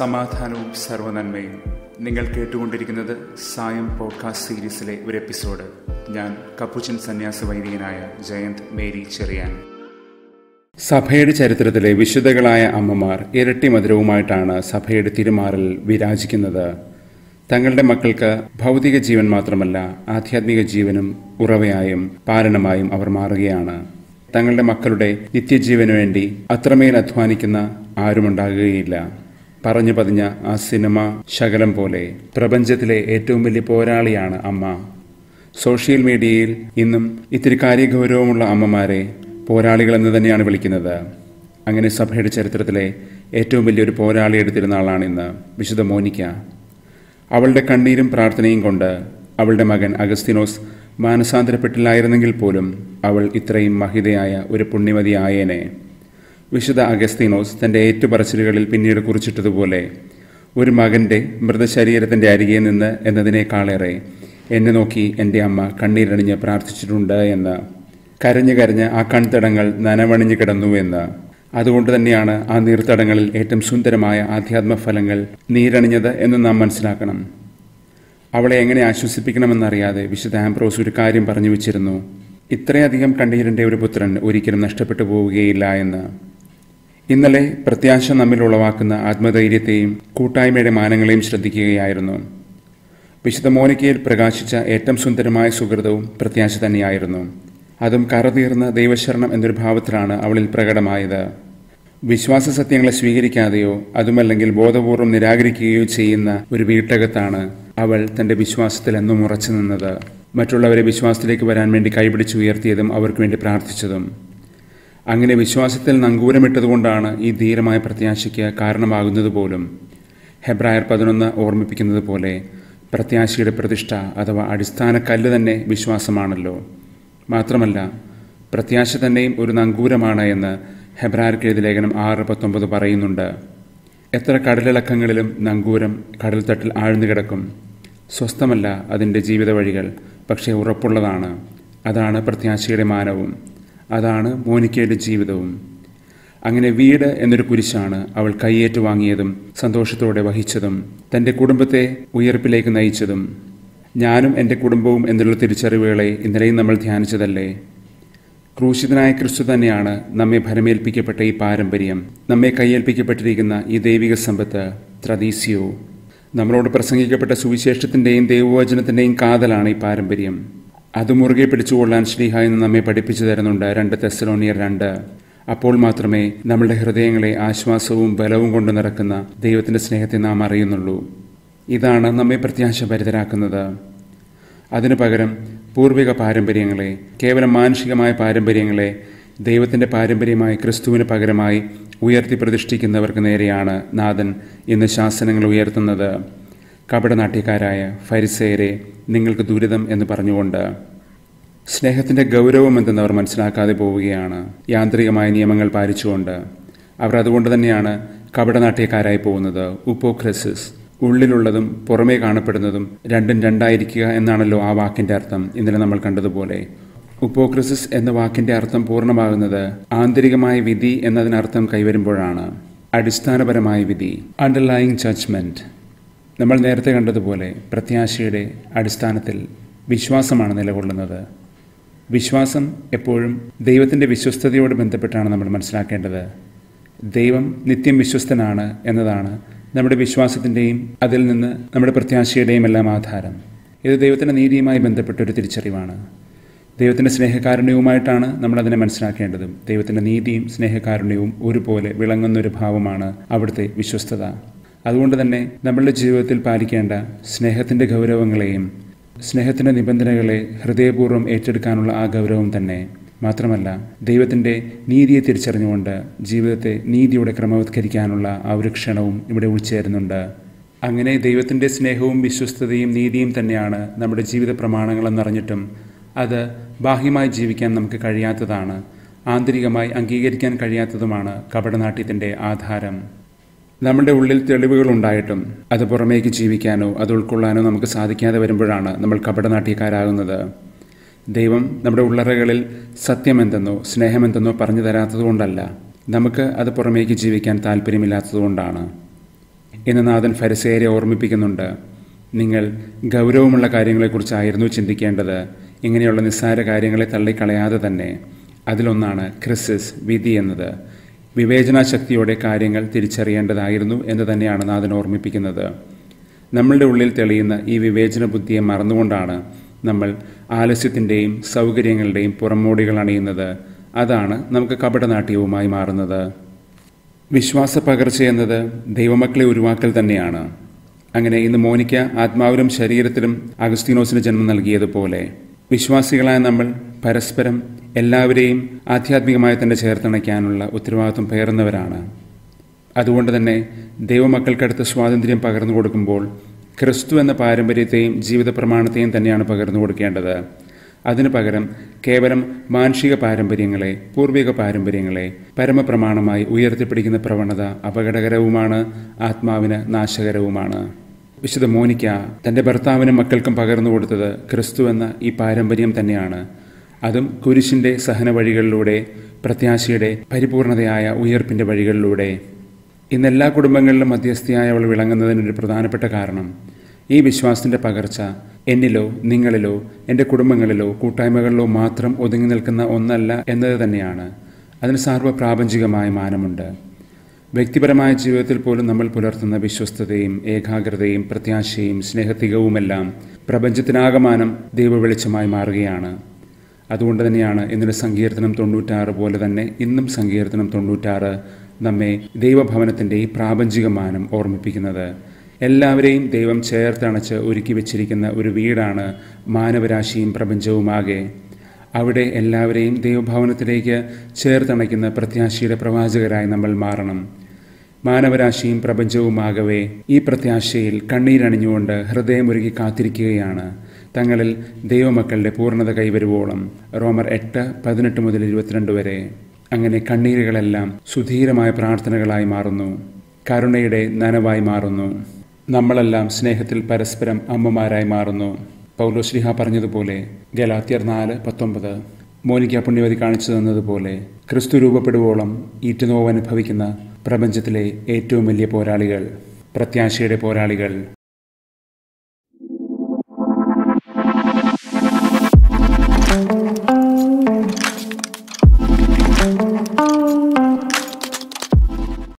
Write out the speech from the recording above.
സമാധാനവും സർവനന്മയും നിങ്ങൾ കേട്ടുകൊണ്ടിരിക്കുന്നത് സായം പോഡ്കാസ്റ്റ് സീരീസിലെ ഒരു എപ്പിസോഡ്. ഞാൻ കപ്പുച്ചൻ സന്യാസ വൈദികനായ ജയന്ത് മേരി ചെറിയാൻ. സഭയുടെ ചരിത്രത്തിലെ വിശുദ്ധകളായ അമ്മമാർ ഇരട്ടി മധുരവുമായിട്ടാണ് സഭയുടെ തിരുമാറിൽ വിരാജിക്കുന്നത്. തങ്ങളുടെ മക്കൾക്ക് ഭൗതിക ജീവൻ മാത്രമല്ല ആധ്യാത്മിക ജീവനും ഉറവയായും പാലനമായും അവർ മാറുകയാണ്. തങ്ങളുടെ മക്കളുടെ നിത്യജീവനു വേണ്ടി അത്രമേൽ അധ്വാനിക്കുന്ന ആരുമുണ്ടാകുകയില്ല. പറഞ്ഞു പതിഞ്ഞ ആ സിനിമ ശകലം പോലെ പ്രപഞ്ചത്തിലെ ഏറ്റവും വലിയ പോരാളിയാണ് അമ്മ. സോഷ്യൽ മീഡിയയിൽ ഇന്നും ഇത്തിരി കാര്യഗൗരവമുള്ള അമ്മമാരെ പോരാളികൾ എന്ന് തന്നെയാണ് വിളിക്കുന്നത്. അങ്ങനെ സഭയുടെ ചരിത്രത്തിലെ ഏറ്റവും വലിയൊരു പോരാളി എടുത്തിരുന്ന ആളാണ് ഇന്ന് വിശുദ്ധ മോനിക്ക. അവളുടെ കണ്ണീരും പ്രാർത്ഥനയും കൊണ്ട് അവളുടെ മകൻ അഗസ്തിനോസ് മാനസാന്തരപ്പെട്ടില്ലായിരുന്നെങ്കിൽ പോലും അവൾ ഇത്രയും മഹിതയായ ഒരു പുണ്യമതിയായേനെ വിശുദ്ധ അഗസ്തീനോസ് തന്റെ ഏറ്റുപറച്ചിലുകളിൽ പിന്നീട് കുറിച്ചിട്ടതുപോലെ ഒരു മകന്റെ മൃതശരീരത്തിന്റെ അരികെ നിന്ന് എന്നതിനേക്കാളേറെ എന്നെ നോക്കി എന്റെ അമ്മ കണ്ണീരണിഞ്ഞ് പ്രാർത്ഥിച്ചിട്ടുണ്ട് എന്ന്. കരഞ്ഞു കരഞ്ഞ് ആ കൺതടങ്ങൾ നനവണിഞ്ഞു കിടന്നു എന്ന്. അതുകൊണ്ട് തന്നെയാണ് ആ നീർത്തടങ്ങളിൽ ഏറ്റവും സുന്ദരമായ ആധ്യാത്മ ഫലങ്ങൾ നീരണിഞ്ഞത് എന്ന് നാം മനസ്സിലാക്കണം. അവളെ എങ്ങനെ ആശ്വസിപ്പിക്കണമെന്നറിയാതെ വിശുദ്ധ ആംബ്രോസ് ഒരു കാര്യം പറഞ്ഞു വെച്ചിരുന്നു ഇത്രയധികം കണ്ണീരിന്റെ ഒരു പുത്രൻ ഒരിക്കലും നഷ്ടപ്പെട്ടു പോവുകയില്ല എന്ന്. ഇന്നലെ പ്രത്യാശ നമ്മിൽ ഉളവാക്കുന്ന ആത്മധൈര്യത്തെയും കൂട്ടായ്മയുടെ മാനങ്ങളെയും ശ്രദ്ധിക്കുകയായിരുന്നു. വിശുദ്ധ മോനിക്കയിൽ പ്രകാശിച്ച ഏറ്റവും സുന്ദരമായ സുഹൃതവും പ്രത്യാശ തന്നെയായിരുന്നു. അതും കറതീർന്ന ദൈവശരണം എന്നൊരു ഭാവത്തിലാണ് അവളിൽ പ്രകടമായത്. വിശ്വാസ സത്യങ്ങളെ സ്വീകരിക്കാതെയോ അതുമല്ലെങ്കിൽ ബോധപൂർവം നിരാകരിക്കുകയോ ചെയ്യുന്ന ഒരു വീട്ടകത്താണ് അവൾ തന്റെ വിശ്വാസത്തിൽ എന്നും ഉറച്ചു നിന്നത്. മറ്റുള്ളവരെ വിശ്വാസത്തിലേക്ക് വരാൻ വേണ്ടി കൈപിടിച്ചുയർത്തിയതും അവർക്ക് വേണ്ടി പ്രാർത്ഥിച്ചതും. അങ്ങനെ വിശ്വാസത്തിൽ നങ്കൂരമിട്ടതുകൊണ്ടാണ് ഈ ധീരമായ പ്രത്യാശയ്ക്ക് കാരണമാകുന്നത് പോലും ഹെബ്രായർ പതിനൊന്ന് ഓർമ്മിപ്പിക്കുന്നത് പോലെ പ്രത്യാശയുടെ പ്രതിഷ്ഠ അഥവാ അടിസ്ഥാന കല്ല് തന്നെ വിശ്വാസമാണല്ലോ. മാത്രമല്ല പ്രത്യാശ തന്നെയും ഒരു നങ്കൂരമാണ് എന്ന് ഹെബ്രായർക്ക് എഴുതി ലേഖനം ആറ് പത്തൊമ്പത് പറയുന്നുണ്ട്. എത്ര കടലിളക്കങ്ങളിലും നങ്കൂരം കടൽത്തട്ടിൽ ആഴ്ന്നു കിടക്കും. സ്വസ്ഥമല്ല അതിന്റെ ജീവിത വഴികൾ പക്ഷേ ഉറപ്പുള്ളതാണ്. അതാണ് പ്രത്യാശയുടെ മാനവും. അതാണ് മോനിക്കയുടെ ജീവിതവും. അങ്ങനെ വീട് എന്നൊരു കുരിശാണ് അവൾ കൈയേറ്റു വാങ്ങിയതും സന്തോഷത്തോടെ വഹിച്ചതും തന്റെ കുടുംബത്തെ ഉയർപ്പിലേക്ക് നയിച്ചതും. ഞാനും എന്റെ കുടുംബവും എന്നുള്ള തിരിച്ചറിവുകളെ ഇന്നലെയും നമ്മൾ ധ്യാനിച്ചതല്ലേ? ക്രൂശിതനായ ക്രിസ്തു തന്നെയാണ് നമ്മെ ഭരമേൽപ്പിക്കപ്പെട്ട ഈ പാരമ്പര്യം നമ്മെ കൈയേൽപ്പിക്കപ്പെട്ടിരിക്കുന്ന ഈ ദൈവിക സമ്പത്ത് ത്രദീസിയോ. നമ്മളോട് പ്രസംഗിക്കപ്പെട്ട സുവിശേഷത്തിന്റെയും ദൈവവചനത്തിന്റെയും കാതലാണ് ഈ പാരമ്പര്യം. അത് മുറുകെ പിടിച്ചുകൊള്ളാൻ ശ്രീഹ എന്ന് നമ്മെ പഠിപ്പിച്ചു തരുന്നുണ്ട്. രണ്ട് തെസലോണിയർ രണ്ട്. അപ്പോൾ മാത്രമേ നമ്മുടെ ഹൃദയങ്ങളെ ആശ്വാസവും ബലവും കൊണ്ട് നടക്കുന്ന ദൈവത്തിന്റെ സ്നേഹത്തെ നാം അറിയുന്നുള്ളൂ. ഇതാണ് നമ്മെ പ്രത്യാശഭരിതരാക്കുന്നത്. അതിനു പകരം പൂർവിക പാരമ്പര്യങ്ങളെ കേവലം മാനുഷികമായ പാരമ്പര്യങ്ങളെ ദൈവത്തിന്റെ പാരമ്പര്യമായ ക്രിസ്തുവിന് പകരമായി ഉയർത്തി പ്രതിഷ്ഠിക്കുന്നവർക്ക് നേരെയാണ് നാഥൻ ഇന്ന് ശാസനങ്ങൾ ഉയർത്തുന്നത്. കപടനാട്യക്കാരായ ഫരിസേരെ നിങ്ങൾക്ക് ദുരിതം എന്ന് പറഞ്ഞുകൊണ്ട് സ്നേഹത്തിന്റെ ഗൗരവം എന്തെന്നവർ മനസ്സിലാക്കാതെ പോവുകയാണ്. യാന്ത്രികമായ നിയമങ്ങൾ പാലിച്ചുകൊണ്ട് അവർ അതുകൊണ്ട് തന്നെയാണ് കപടനാട്യക്കാരായി പോകുന്നത്. ഉപ്പോക്രസിസ് ഉള്ളിലുള്ളതും പുറമേ കാണപ്പെടുന്നതും രണ്ടും രണ്ടായിരിക്കുക എന്നാണല്ലോ ആ വാക്കിന്റെ അർത്ഥം. ഇന്നലെ നമ്മൾ കണ്ടതുപോലെ ഉപ്പോക്രസിസ് എന്ന വാക്കിന്റെ അർത്ഥം പൂർണമാകുന്നത് ആന്തരികമായ വിധി എന്നതിനർത്ഥം കൈവരുമ്പോഴാണ്. അടിസ്ഥാനപരമായ വിധി. അണ്ടർലൈങ് ജഡ്ജ്മെന്റ് നമ്മൾ നേരത്തെ കണ്ടതുപോലെ പ്രത്യാശയുടെ അടിസ്ഥാനത്തിൽ വിശ്വാസമാണ് നിലകൊള്ളുന്നത്. വിശ്വാസം എപ്പോഴും ദൈവത്തിന്റെ വിശ്വസ്തയോട് ബന്ധപ്പെട്ടാണ് നമ്മൾ മനസ്സിലാക്കേണ്ടത്. ദൈവം നിത്യം വിശ്വസ്തനാണ് എന്നതാണ് നമ്മുടെ വിശ്വാസത്തിന്റെയും അതിൽ നിന്ന് നമ്മുടെ പ്രത്യാശയുടെയും എല്ലാം ആധാരം. ഇത് ദൈവത്തിന്റെ നീതിയുമായി ബന്ധപ്പെട്ട ഒരു തിരിച്ചറിവാണ്. ദൈവത്തിന്റെ സ്നേഹകാരുണ്യവുമായിട്ടാണ് നമ്മളതിനെ മനസ്സിലാക്കേണ്ടതും. ദൈവത്തിന്റെ നീതിയും സ്നേഹകാരുണ്യവും ഒരുപോലെ വിളങ്ങുന്നൊരു ഭാവമാണ് അവിടുത്തെ വിശ്വസ്തത. അതുകൊണ്ട് തന്നെ നമ്മളുടെ ജീവിതത്തിൽ പാലിക്കേണ്ട സ്നേഹത്തിന്റെ ഗൗരവങ്ങളെയും സ്നേഹത്തിന്റെ നിബന്ധനകളെ ഹൃദയപൂർവം ഏറ്റെടുക്കാനുള്ള ആ ഗൗരവം തന്നെ മാത്രമല്ല ദൈവത്തിന്റെ നീതിയെ തിരിച്ചറിഞ്ഞുകൊണ്ട് ജീവിതത്തെ നീതിയോടെ ക്രമവത്കരിക്കാനുള്ള ആ ഒരു ക്ഷണവും ഇവിടെ ഉൾച്ചേരുന്നുണ്ട്. അങ്ങനെ ദൈവത്തിന്റെ സ്നേഹവും വിശ്വസ്തതയും നീതിയും തന്നെയാണ് നമ്മുടെ ജീവിത പ്രമാണങ്ങളെന്നറിഞ്ഞിട്ടും അത് ബാഹ്യമായി ജീവിക്കാൻ നമുക്ക് കഴിയാത്തതാണ് ആന്തരികമായി അംഗീകരിക്കാൻ കഴിയാത്തതുമാണ് കപടനാട്യത്തിന്റെ ആധാരം. നമ്മുടെ ഉള്ളിൽ തെളിവുകൾ ഉണ്ടായിട്ടും അത് പുറമേക്ക് ജീവിക്കാനോ അത് ഉൾക്കൊള്ളാനോ നമുക്ക് സാധിക്കാതെ വരുമ്പോഴാണ് നമ്മൾ കപടനാട്യക്കാരാകുന്നത്. ദൈവം നമ്മുടെ ഉള്ളറകളിൽ സത്യമെന്തെന്നോ സ്നേഹമെന്തെന്നോ പറഞ്ഞു തരാത്തതുകൊണ്ടല്ല നമുക്ക് അത് പുറമേക്ക് ജീവിക്കാൻ താല്പര്യമില്ലാത്തതുകൊണ്ടാണ്. എന്ന് നാഥൻ ഫരിസേരെ ഓർമ്മിപ്പിക്കുന്നുണ്ട്. നിങ്ങൾ ഗൗരവമുള്ള കാര്യങ്ങളെക്കുറിച്ചായിരുന്നു ചിന്തിക്കേണ്ടത്. ഇങ്ങനെയുള്ള നിസ്സാര കാര്യങ്ങളെ തള്ളിക്കളയാതെ തന്നെ അതിലൊന്നാണ് ക്രിസിസ് വിധി എന്നത്. വിവേചനാശക്തിയോടെ കാര്യങ്ങൾ തിരിച്ചറിയേണ്ടതായിരുന്നു എന്ന് തന്നെയാണ് നാഥൻ ഓർമ്മിപ്പിക്കുന്നത്. നമ്മളുടെ ഉള്ളിൽ തെളിയുന്ന ഈ വിവേചന ബുദ്ധിയെ മറന്നുകൊണ്ടാണ് നമ്മൾ ആലസ്യത്തിന്റെയും സൗകര്യങ്ങളുടെയും പുറമോടികൾ അണിയുന്നത്. അതാണ് നമുക്ക് കപടനാട്യവുമായി മാറുന്നത്. വിശ്വാസ പകർച്ച എന്നത് ദൈവമക്കളെ ഉരുവാക്കൽ തന്നെയാണ്. അങ്ങനെ ഇന്ന് മോനിക്ക ആത്മാവിലും ശരീരത്തിലും അഗസ്തീനോസിന് ജന്മം നൽകിയതുപോലെ വിശ്വാസികളായ നമ്മൾ പരസ്പരം എല്ലാവരെയും ആധ്യാത്മികമായി തന്നെ ചേർത്തണയ്ക്കാനുള്ള ഉത്തരവാദിത്വം പേറുന്നവരാണ്. അതുകൊണ്ട് തന്നെ ദൈവമക്കൾക്കടുത്ത് സ്വാതന്ത്ര്യം പകർന്നു കൊടുക്കുമ്പോൾ ക്രിസ്തു എന്ന പാരമ്പര്യത്തെയും ജീവിത പ്രമാണത്തെയും തന്നെയാണ് പകർന്നു കൊടുക്കേണ്ടത്. അതിനു പകരം കേവലം മാനുഷിക പാരമ്പര്യങ്ങളെ പൂർവിക പാരമ്പര്യങ്ങളെ പരമപ്രമാണമായി ഉയർത്തിപ്പിടിക്കുന്ന പ്രവണത അപകടകരവുമാണ് ആത്മാവിന് നാശകരവുമാണ്. വിശുദ്ധ മോനിക്ക തന്റെ ഭർത്താവിനും മക്കൾക്കും പകർന്നു കൊടുത്തത് ക്രിസ്തു എന്ന ഈ പാരമ്പര്യം തന്നെയാണ്. അതും കുരിശിന്റെ സഹന വഴികളിലൂടെ പ്രത്യാശയുടെ പരിപൂർണതയായ ഉയർപ്പിന്റെ വഴികളിലൂടെ. ഇന്ന് എല്ലാ കുടുംബങ്ങളിലും മധ്യസ്ഥയായ അവൾ വിളങ്ങുന്നതിനൊരു പ്രധാനപ്പെട്ട കാരണം ഈ വിശ്വാസത്തിന്റെ പകർച്ച. എന്നിലോ നിങ്ങളിലോ എന്റെ കുടുംബങ്ങളിലോ കൂട്ടായ്മകളിലോ മാത്രം ഒതുങ്ങി നിൽക്കുന്ന ഒന്നല്ല എന്നത് തന്നെയാണ്. അതിന് സാർവപ്രാപഞ്ചികമായ മാനമുണ്ട്. വ്യക്തിപരമായ ജീവിതത്തിൽ പോലും നമ്മൾ പുലർത്തുന്ന വിശ്വസ്തതയും ഏകാഗ്രതയും പ്രത്യാശയും സ്നേഹത്തികവുമെല്ലാം പ്രപഞ്ചത്തിനാകമാനം ദൈവവെളിച്ചമായി മാറുകയാണ്. അതുകൊണ്ട് തന്നെയാണ് ഇന്നലെ സങ്കീർത്തനം തൊണ്ണൂറ്റാറ് പോലെ തന്നെ ഇന്നും സങ്കീർത്തനം തൊണ്ണൂറ്റാറ് നമ്മെ ദൈവഭവനത്തിന്റെ ഈ പ്രാപഞ്ചിക മാനം ഓർമ്മിപ്പിക്കുന്നത്. എല്ലാവരെയും ദൈവം ചേർത്തണച്ച് ഒരുക്കി വെച്ചിരിക്കുന്ന ഒരു വീടാണ് മാനവരാശിയും പ്രപഞ്ചവുമാകെ. അവിടെ എല്ലാവരെയും ദൈവഭവനത്തിലേക്ക് ചേർത്തണയ്ക്കുന്ന പ്രത്യാശയുടെ പ്രവാചകരായി നമ്മൾ മാറണം. മാനവരാശിയും പ്രപഞ്ചവുമാകവേ ഈ പ്രത്യാശയിൽ കണ്ണീരണിഞ്ഞുകൊണ്ട് ഹൃദയമൊരുക്കി കാത്തിരിക്കുകയാണ്. തങ്ങളിൽ ദൈവമക്കളുടെ പൂർണത കൈവരുവോളം. റോമർ എട്ട് പതിനെട്ട് മുതൽ ഇരുപത്തിരണ്ട് വരെ. അങ്ങനെ കണ്ണീരുകളെല്ലാം സുധീരമായ പ്രാർത്ഥനകളായി മാറുന്നു. കരുണയുടെ നനവായി മാറുന്നു. നമ്മളെല്ലാം സ്നേഹത്തിൽ പരസ്പരം അമ്മമാരായി മാറുന്നു. പൗലോശ്ലിഹ പറഞ്ഞതുപോലെ ഗലാത്യർ നാല് പത്തൊമ്പത്. മോനിക്ക പുണ്യവതി കാണിച്ചു തന്നതുപോലെ ക്രിസ്തു രൂപപ്പെടുവോളം ഈറ്റുനോവ് അനുഭവിക്കുന്ന പ്രപഞ്ചത്തിലെ ഏറ്റവും വലിയ പോരാളികൾ പ്രത്യാശയുടെ പോരാളികൾ.